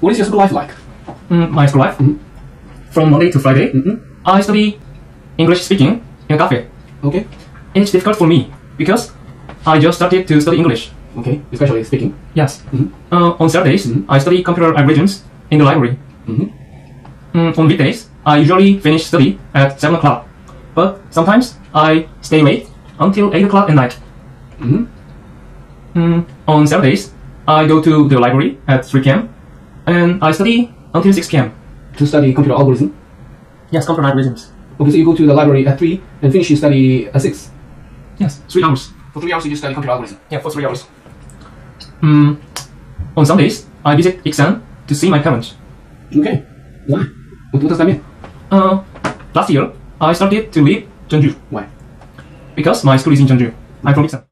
What is your school life like? Mm, my school life? Mhm. From Monday to Friday, Mhm. I study English speaking in a cafe. Okay. It's difficult for me because I just started to study English. Okay. Especially speaking. Yes. Mhm. Uh, on Saturdays, Mhm. I study computer algorithms in the library. Mhm. Mm, on weekdays, I usually finish study at 7 o'clock. But sometimes I stay late until 8 o'clock at night. Mhm. Mm, on Saturdays, I go to the library at 3 p.m. and I study until 6 p.m. To study computer algorithm. Yes, computer algorithms. Okay, so you go to the library at three and finish your study at six. Yes, 3 hours. For three hours you just study computer algorithm. Yeah, for 3 hours. Mm, on Sundays, I visit Iksan to see my parents. Okay. Why? What, what does that mean? Uh, last year, I started to leave Jeonju Why? because my school is in Jeonju. I'm from Iksan.